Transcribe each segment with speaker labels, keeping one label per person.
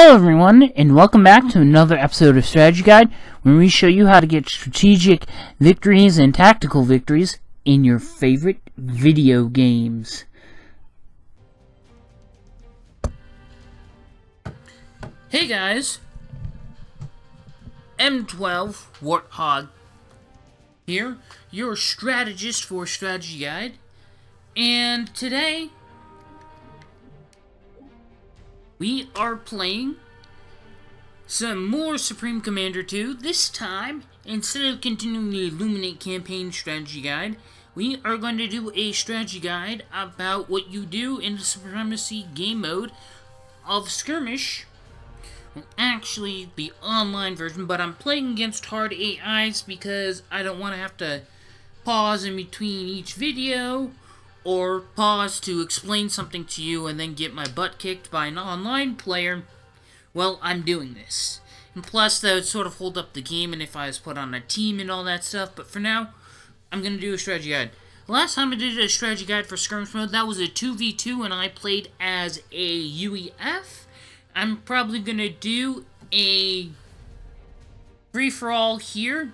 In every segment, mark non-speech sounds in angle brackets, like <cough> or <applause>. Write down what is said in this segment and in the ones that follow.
Speaker 1: Hello everyone, and welcome back to another episode of Strategy Guide, where we show you how to get strategic victories and tactical victories in your favorite video games. Hey guys, M12 Warthog here, your strategist for Strategy Guide, and today we are playing some more Supreme Commander 2. This time, instead of continuing the Illuminate campaign strategy guide, we are going to do a strategy guide about what you do in the Supremacy game mode of Skirmish. Well, actually, the online version, but I'm playing against hard AIs because I don't want to have to pause in between each video or pause to explain something to you and then get my butt kicked by an online player, well, I'm doing this. And plus, that would sort of hold up the game and if I was put on a team and all that stuff, but for now, I'm going to do a strategy guide. Last time I did a strategy guide for skirmish mode, that was a 2v2 and I played as a UEF. I'm probably going to do a free-for-all here.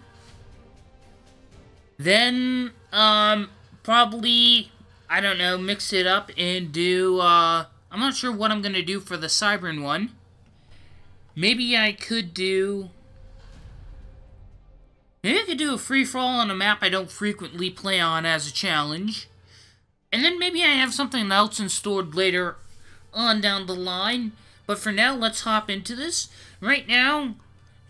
Speaker 1: Then, um, probably I don't know, mix it up and do, uh, I'm not sure what I'm going to do for the Cybran one. Maybe I could do... Maybe I could do a free-for-all on a map I don't frequently play on as a challenge. And then maybe I have something else in stored later on down the line. But for now, let's hop into this. Right now,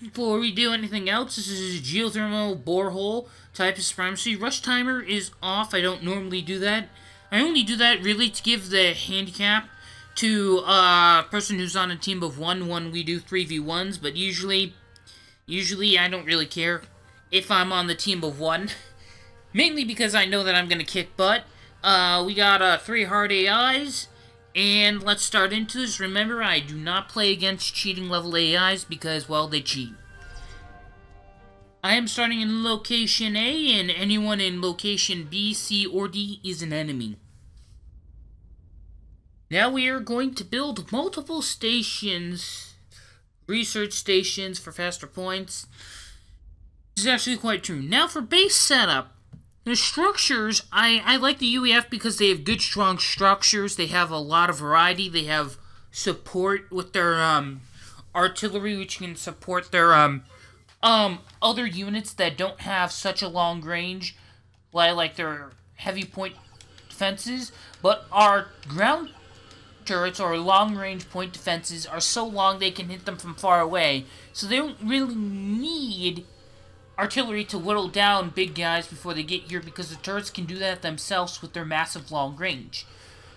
Speaker 1: before we do anything else, this is a geothermal borehole type of supremacy. Rush timer is off. I don't normally do that. I only do that really to give the handicap to a person who's on a team of one when we do 3v1s, but usually, usually I don't really care if I'm on the team of one. <laughs> Mainly because I know that I'm going to kick butt. Uh, we got uh, three hard AIs, and let's start into this. Remember, I do not play against cheating level AIs because, well, they cheat. I am starting in location A, and anyone in location B, C, or D is an enemy. Now we are going to build multiple stations, research stations for faster points. This is actually quite true. Now for base setup. The structures, I, I like the UEF because they have good strong structures. They have a lot of variety. They have support with their um, artillery, which can support their um, um, other units that don't have such a long range, like, like their heavy point defenses. But our ground turrets or long-range point defenses are so long they can hit them from far away, so they don't really need artillery to whittle down big guys before they get here because the turrets can do that themselves with their massive long range.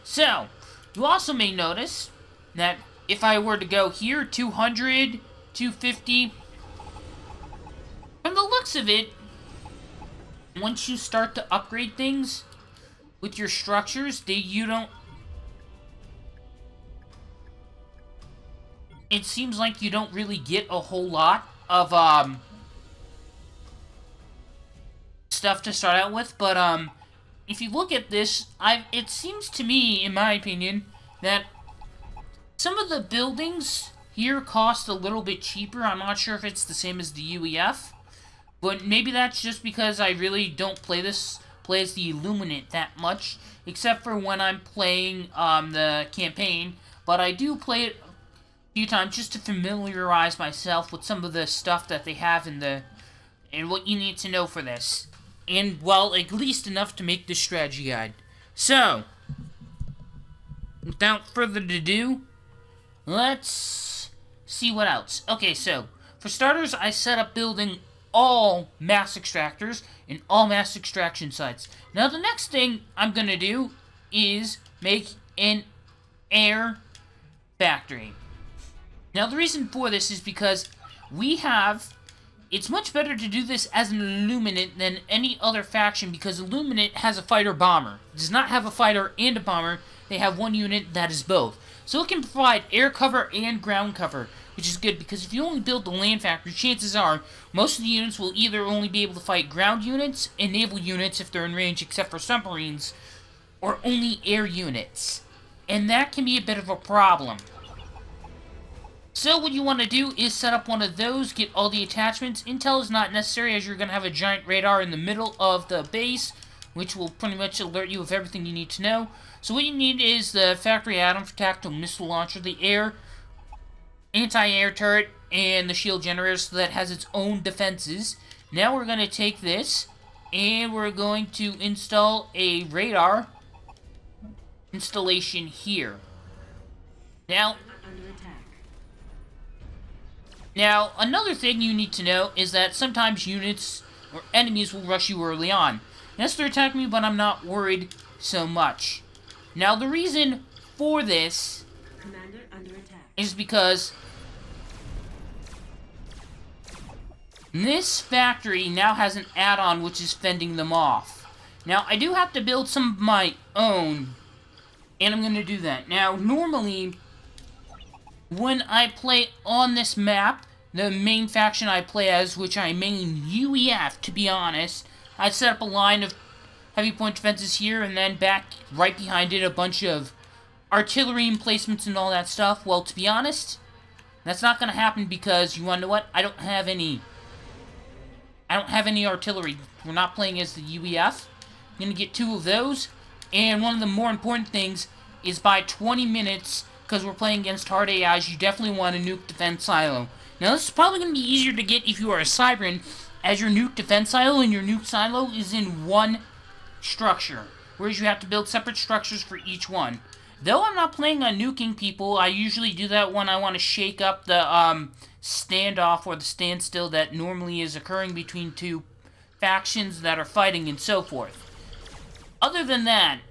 Speaker 1: So, you also may notice that if I were to go here, 200, 250, from the looks of it, once you start to upgrade things with your structures, they, you don't it seems like you don't really get a whole lot of um, stuff to start out with, but um, if you look at this, I it seems to me, in my opinion, that some of the buildings here cost a little bit cheaper. I'm not sure if it's the same as the UEF, but maybe that's just because I really don't play this play as the Illuminate that much, except for when I'm playing um, the campaign. But I do play it few times just to familiarize myself with some of the stuff that they have in the and what you need to know for this. And, well, at least enough to make this strategy guide. So, without further ado, let's see what else. Okay, so, for starters, I set up building all mass extractors and all mass extraction sites. Now, the next thing I'm going to do is make an air factory. Now, the reason for this is because we have... It's much better to do this as an Illuminate than any other faction because Illuminate has a fighter-bomber. It does not have a fighter and a bomber. They have one unit that is both. So it can provide air cover and ground cover, which is good because if you only build the land factory, chances are most of the units will either only be able to fight ground units and naval units if they're in range except for submarines, or only air units. And that can be a bit of a problem. So what you want to do is set up one of those, get all the attachments. Intel is not necessary as you're going to have a giant radar in the middle of the base, which will pretty much alert you of everything you need to know. So what you need is the factory add-on for tactical missile launcher, the air, anti-air turret, and the shield generator so that has its own defenses. Now we're going to take this, and we're going to install a radar installation here. Now, now, another thing you need to know is that sometimes units or enemies will rush you early on. Yes, they're attacking me, but I'm not worried so much. Now, the reason for this is because this factory now has an add-on which is fending them off. Now, I do have to build some of my own, and I'm going to do that. Now, normally, when I play on this map, the main faction I play as, which I main UEF, to be honest. I set up a line of heavy point defenses here, and then back right behind it a bunch of artillery emplacements and all that stuff. Well, to be honest, that's not going to happen because, you want to know what? I don't have any... I don't have any artillery. We're not playing as the UEF. I'm going to get two of those. And one of the more important things is by 20 minutes, because we're playing against hard AIs, you definitely want a nuke defense silo. Now, this is probably going to be easier to get if you are a Cybran, as your nuke defense silo and your nuke silo is in one structure, whereas you have to build separate structures for each one. Though I'm not playing on nuking people, I usually do that when I want to shake up the um, standoff or the standstill that normally is occurring between two factions that are fighting and so forth. Other than that,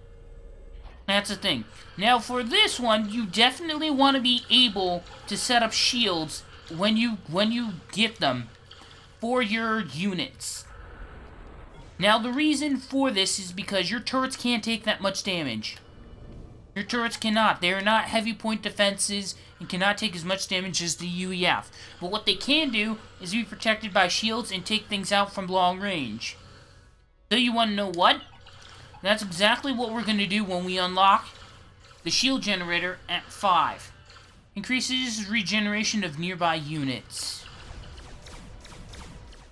Speaker 1: that's the thing. Now, for this one, you definitely want to be able to set up shields when you when you get them for your units. Now the reason for this is because your turrets can't take that much damage. Your turrets cannot. They are not heavy point defenses and cannot take as much damage as the UEF. But what they can do is be protected by shields and take things out from long range. So you want to know what? That's exactly what we're going to do when we unlock the shield generator at 5. Increases regeneration of nearby units.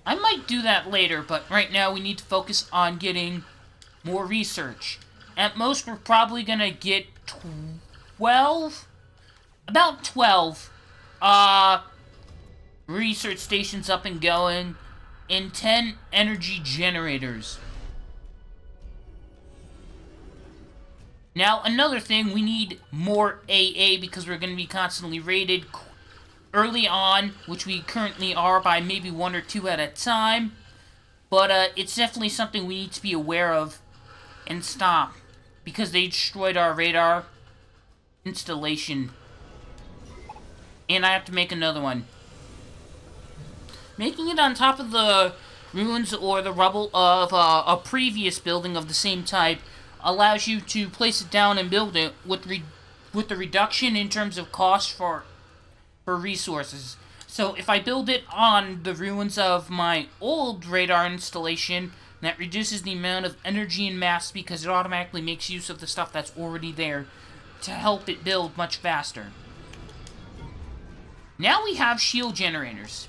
Speaker 1: I might do that later, but right now we need to focus on getting more research. At most, we're probably gonna get 12? About 12, uh, research stations up and going, and 10 energy generators. Now, another thing, we need more AA because we're going to be constantly raided early on, which we currently are by maybe one or two at a time. But uh, it's definitely something we need to be aware of and stop because they destroyed our radar installation. And I have to make another one. Making it on top of the ruins or the rubble of uh, a previous building of the same type allows you to place it down and build it with re with the reduction in terms of cost for for resources. So if I build it on the ruins of my old radar installation, that reduces the amount of energy and mass because it automatically makes use of the stuff that's already there to help it build much faster. Now we have shield generators.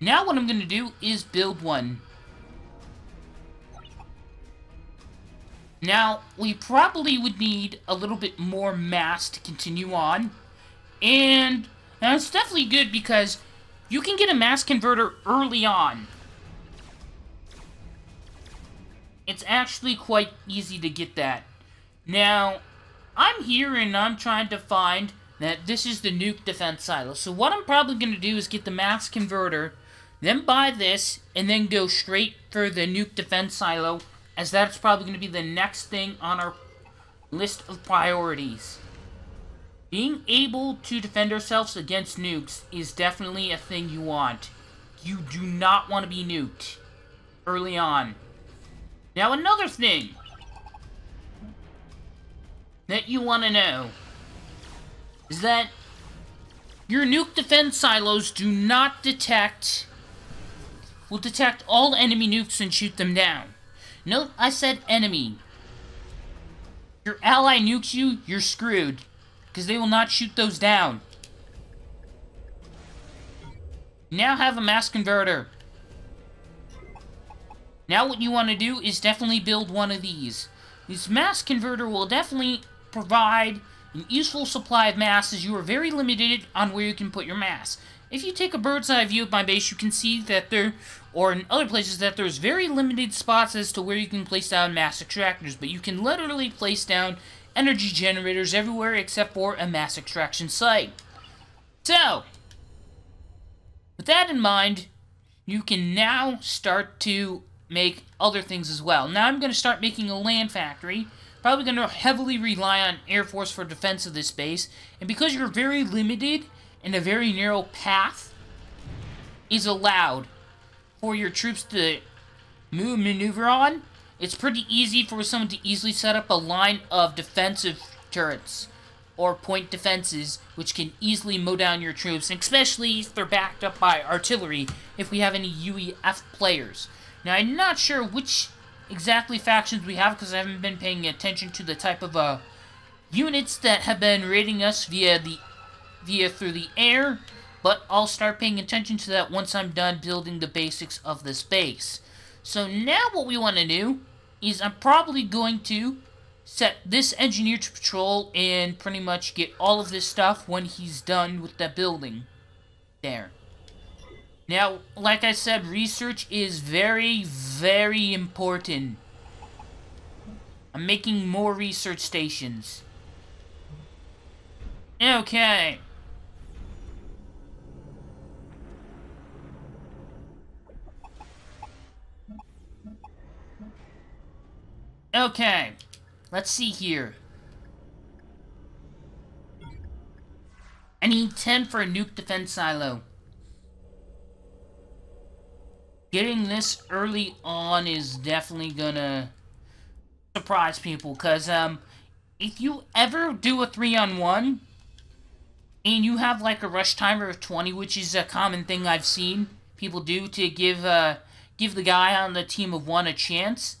Speaker 1: Now what I'm going to do is build one. Now, we probably would need a little bit more mass to continue on. And that's definitely good because you can get a mass converter early on. It's actually quite easy to get that. Now, I'm here and I'm trying to find that this is the nuke defense silo. So what I'm probably going to do is get the mass converter, then buy this, and then go straight for the nuke defense silo as that's probably going to be the next thing on our list of priorities. Being able to defend ourselves against nukes is definitely a thing you want. You do not want to be nuked early on. Now another thing that you want to know is that your nuke defense silos do not detect will detect all enemy nukes and shoot them down. Note, I said enemy. Your ally nukes you, you're screwed. because they will not shoot those down. Now have a mass converter. Now what you want to do is definitely build one of these. This mass converter will definitely provide an useful supply of mass as you are very limited on where you can put your mass. If you take a bird's eye view of my base, you can see that there, or in other places, that there's very limited spots as to where you can place down mass extractors, but you can literally place down energy generators everywhere except for a mass extraction site. So, with that in mind, you can now start to make other things as well. Now I'm going to start making a land factory. Probably going to heavily rely on Air Force for defense of this base. And because you're very limited and a very narrow path is allowed for your troops to move maneuver on, it's pretty easy for someone to easily set up a line of defensive turrets or point defenses, which can easily mow down your troops, especially if they're backed up by artillery, if we have any UEF players. Now, I'm not sure which exactly factions we have, because I haven't been paying attention to the type of uh, units that have been raiding us via the via through the air, but I'll start paying attention to that once I'm done building the basics of this base. So now what we want to do is I'm probably going to set this engineer to patrol and pretty much get all of this stuff when he's done with that building. There. Now, like I said, research is very, very important. I'm making more research stations. Okay. Okay. Let's see here. I need 10 for a nuke defense silo. Getting this early on is definitely gonna surprise people, because, um, if you ever do a 3-on-1, and you have, like, a rush timer of 20, which is a common thing I've seen people do to give, uh, give the guy on the team of one a chance,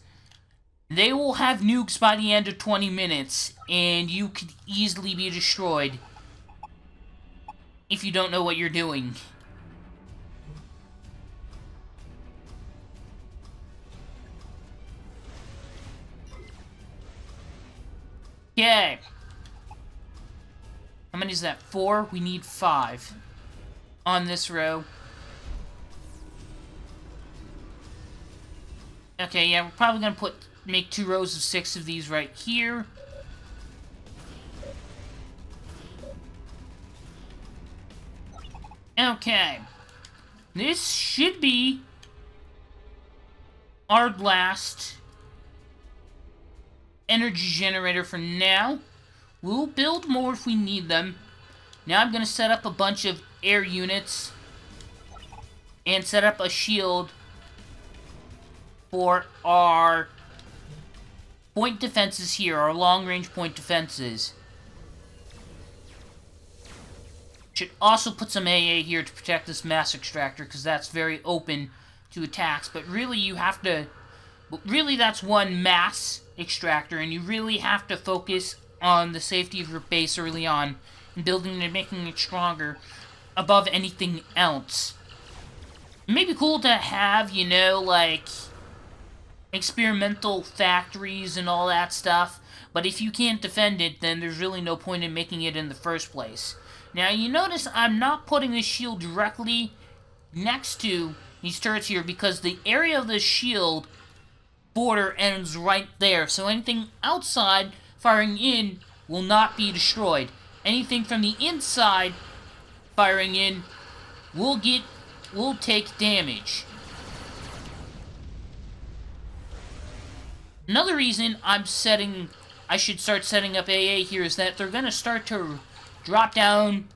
Speaker 1: they will have nukes by the end of 20 minutes, and you could easily be destroyed if you don't know what you're doing. Okay. How many is that? Four? We need five on this row. Okay, yeah, we're probably gonna put make two rows of six of these right here. Okay. This should be our last energy generator for now. We'll build more if we need them. Now I'm going to set up a bunch of air units and set up a shield for our point defenses here, are long-range point defenses. Should also put some AA here to protect this mass extractor, because that's very open to attacks. But really, you have to... Really, that's one mass extractor, and you really have to focus on the safety of your base early on, and building and making it stronger above anything else. It may be cool to have, you know, like experimental factories and all that stuff, but if you can't defend it, then there's really no point in making it in the first place. Now, you notice I'm not putting the shield directly next to these turrets here because the area of the shield border ends right there, so anything outside firing in will not be destroyed. Anything from the inside firing in will get will take damage. Another reason I'm setting, I should start setting up AA here is that they're going to start to drop down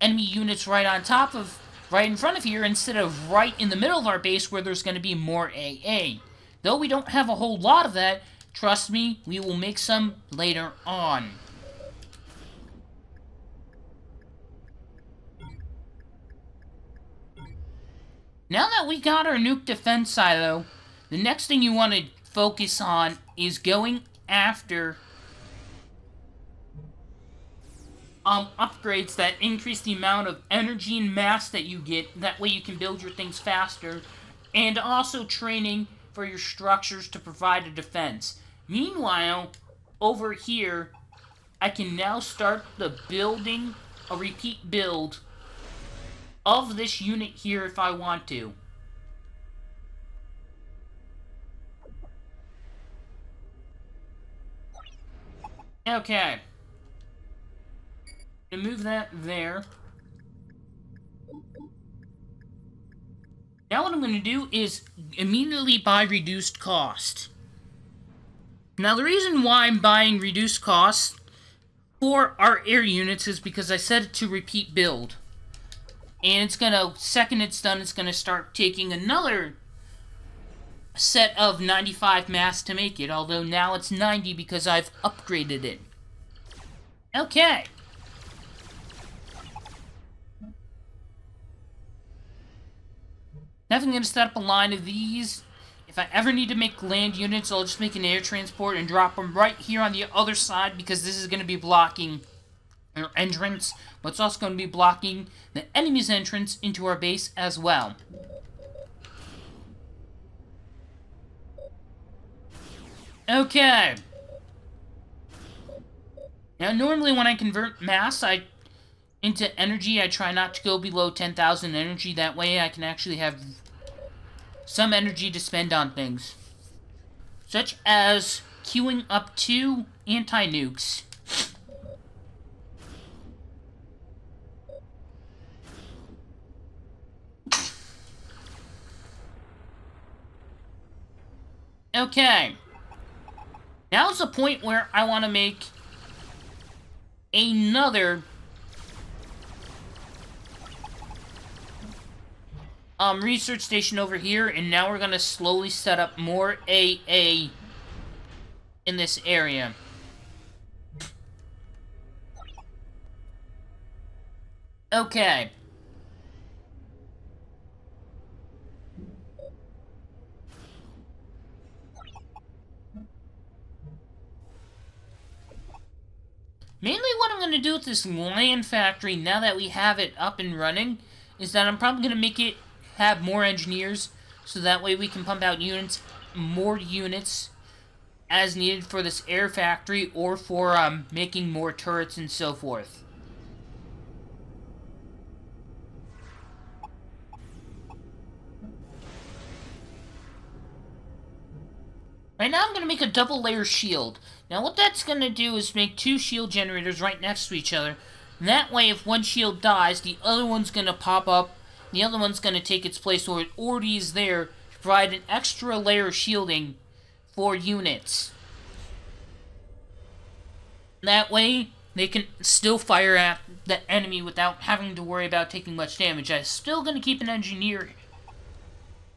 Speaker 1: enemy units right on top of, right in front of here instead of right in the middle of our base where there's going to be more AA. Though we don't have a whole lot of that, trust me, we will make some later on. Now that we got our nuke defense silo, the next thing you want to focus on is going after um, upgrades that increase the amount of energy and mass that you get. That way you can build your things faster. And also training for your structures to provide a defense. Meanwhile, over here, I can now start the building, a repeat build of this unit here if I want to. Okay. And move that there. Now what I'm going to do is immediately buy reduced cost. Now the reason why I'm buying reduced cost for our air units is because I set it to repeat build. And it's going to, second it's done, it's going to start taking another set of 95 mass to make it, although now it's 90 because I've upgraded it. Okay. Definitely going to set up a line of these. If I ever need to make land units, I'll just make an air transport and drop them right here on the other side because this is going to be blocking our entrance, but it's also going to be blocking the enemy's entrance into our base as well. Okay. Now, normally when I convert mass I into energy, I try not to go below 10,000 energy. That way I can actually have some energy to spend on things. Such as queuing up two anti-nukes. Okay. Now's the point where I want to make another um, research station over here, and now we're going to slowly set up more AA in this area. Okay. Mainly what I'm going to do with this land factory, now that we have it up and running, is that I'm probably going to make it have more engineers, so that way we can pump out units, more units, as needed for this air factory, or for um, making more turrets and so forth. Right now I'm going to make a double layer shield. Now what that's going to do is make two shield generators right next to each other. And that way if one shield dies, the other one's going to pop up. The other one's going to take its place so it already is there to provide an extra layer of shielding for units. That way, they can still fire at the enemy without having to worry about taking much damage. I'm still going to keep an engineer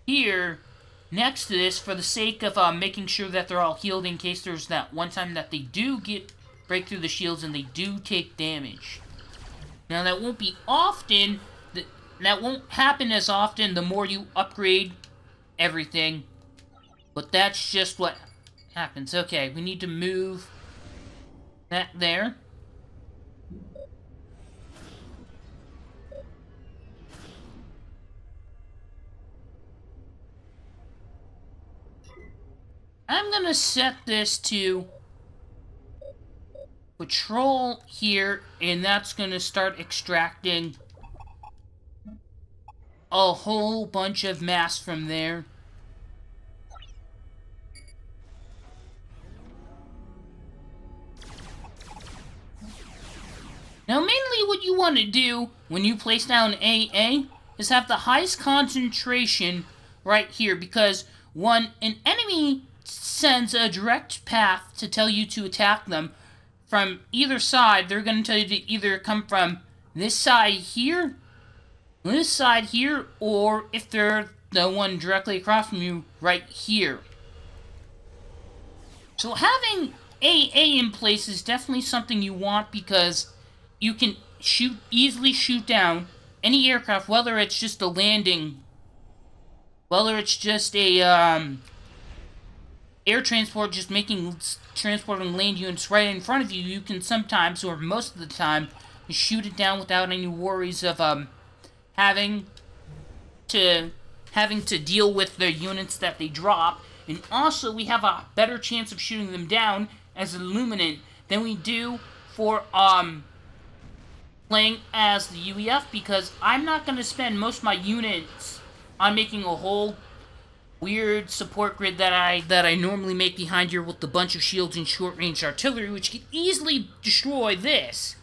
Speaker 1: here next to this for the sake of uh, making sure that they're all healed in case there's that one time that they do get break through the shields and they do take damage. Now that won't be often, that won't happen as often the more you upgrade everything, but that's just what happens. Okay, we need to move that there. I'm to set this to patrol here, and that's to start extracting a whole bunch of mass from there. Now, mainly what you want to do when you place down AA is have the highest concentration right here, because, one, an enemy sends a direct path to tell you to attack them from either side. They're going to tell you to either come from this side here, this side here, or if they're the one directly across from you, right here. So having AA in place is definitely something you want because you can shoot easily shoot down any aircraft, whether it's just a landing, whether it's just a um, air transport just making transporting land units right in front of you, you can sometimes, or most of the time, shoot it down without any worries of um having to having to deal with the units that they drop. And also, we have a better chance of shooting them down as an Illuminant than we do for um playing as the UEF because I'm not going to spend most of my units on making a whole weird support grid that I that I normally make behind here with a bunch of shields and short-range artillery, which can easily destroy this.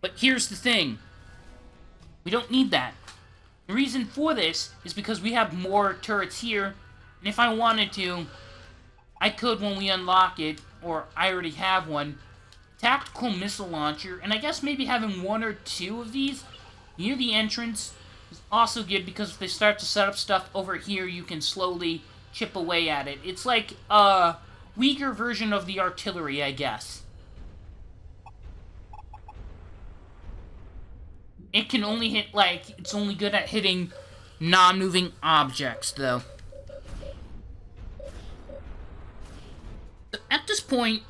Speaker 1: But here's the thing. We don't need that. The reason for this is because we have more turrets here, and if I wanted to, I could when we unlock it, or I already have one, tactical missile launcher, and I guess maybe having one or two of these near the entrance is also good because if they start to set up stuff over here, you can slowly chip away at it. It's like a weaker version of the artillery, I guess. It can only hit, like, it's only good at hitting non-moving objects, though. At this point,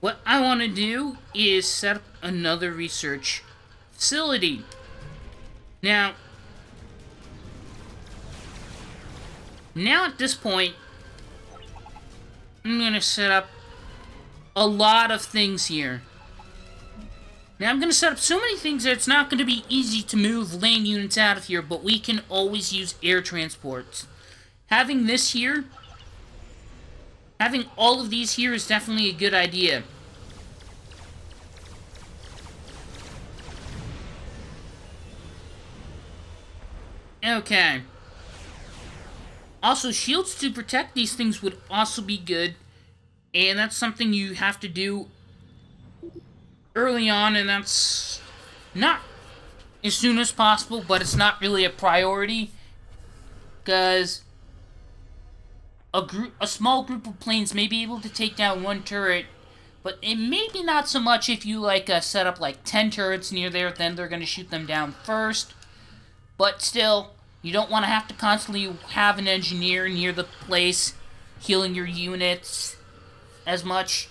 Speaker 1: What I want to do is set up another research facility. Now, now at this point, I'm going to set up a lot of things here. Now, I'm going to set up so many things that it's not going to be easy to move land units out of here, but we can always use air transports. Having this here, having all of these here is definitely a good idea. Okay. Also, shields to protect these things would also be good. And that's something you have to do early on, and that's not as soon as possible, but it's not really a priority. Because a group, a small group of planes may be able to take down one turret, but it may be not so much if you like uh, set up like 10 turrets near there, then they're going to shoot them down first. But still, you don't want to have to constantly have an engineer near the place healing your units as much.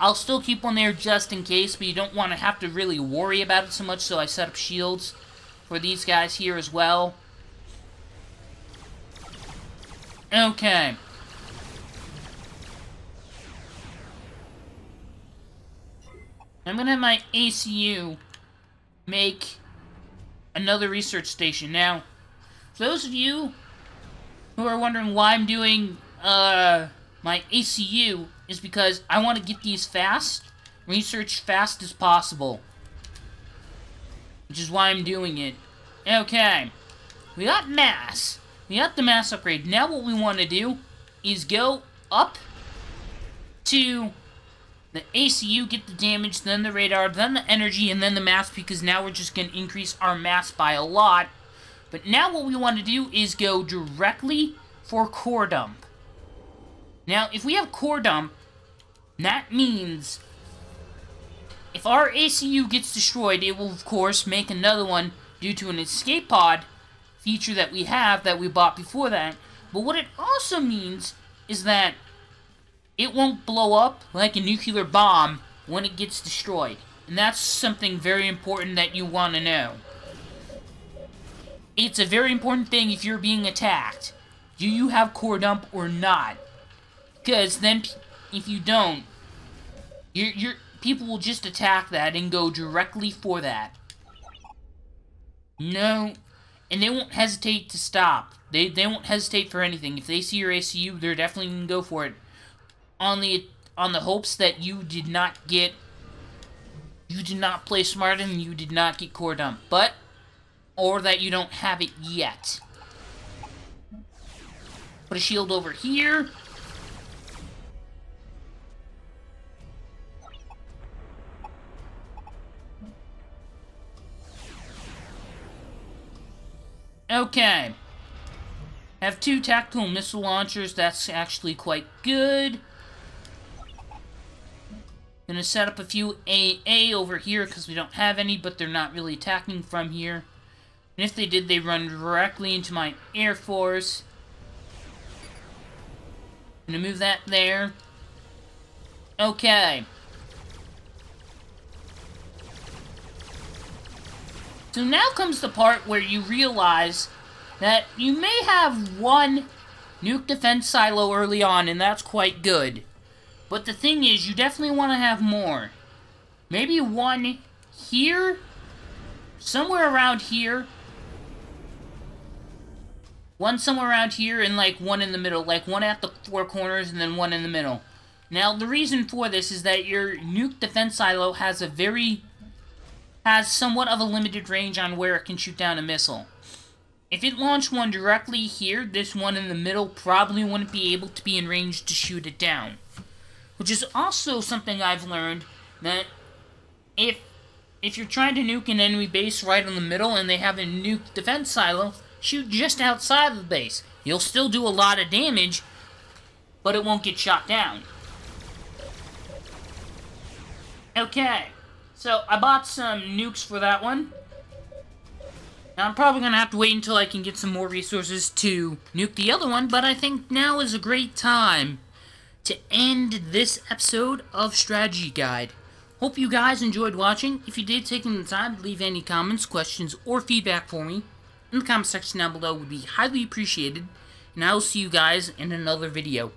Speaker 1: I'll still keep one there just in case, but you don't want to have to really worry about it so much, so I set up shields for these guys here as well. Okay. I'm to have my ACU make another research station. Now, for those of you who are wondering why I'm doing uh, my ACU, is because I want to get these fast, research fast as possible. Which is why I'm doing it. Okay. We got mass. We got the mass upgrade. Now what we want to do is go up to the ACU, get the damage, then the radar, then the energy, and then the mass, because now we're just going to increase our mass by a lot. But now what we want to do is go directly for core dump. Now, if we have core dump, that means if our ACU gets destroyed, it will, of course, make another one due to an escape pod feature that we have that we bought before that. But what it also means is that it won't blow up like a nuclear bomb when it gets destroyed. And that's something very important that you want to know. It's a very important thing if you're being attacked. Do you have core dump or not? Because then, if you don't, your your people will just attack that and go directly for that. No, and they won't hesitate to stop. They they won't hesitate for anything. If they see your ACU, they're definitely gonna go for it. On the on the hopes that you did not get you did not play smart and you did not get core dump. But or that you don't have it yet. Put a shield over here. Okay. Have two tactical missile launchers. That's actually quite good. Gonna set up a few AA over here because we don't have any, but they're not really attacking from here. And if they did, they run directly into my Air Force. Gonna move that there. Okay. So now comes the part where you realize that you may have one nuke defense silo early on, and that's quite good. But the thing is, you definitely want to have more. Maybe one here, somewhere around here, one somewhere around here, and like one in the middle, like one at the four corners and then one in the middle. Now, the reason for this is that your nuke defense silo has a very has somewhat of a limited range on where it can shoot down a missile. If it launched one directly here, this one in the middle probably wouldn't be able to be in range to shoot it down. Which is also something I've learned, that if if you're trying to nuke an enemy base right in the middle and they have a nuke defense silo, shoot just outside of the base. You'll still do a lot of damage, but it won't get shot down. Okay. So, I bought some nukes for that one. Now, I'm probably going to have to wait until I can get some more resources to nuke the other one, but I think now is a great time to end this episode of Strategy Guide. Hope you guys enjoyed watching. If you did, taking the time to leave any comments, questions, or feedback for me in the comment section down below would be highly appreciated. And I will see you guys in another video.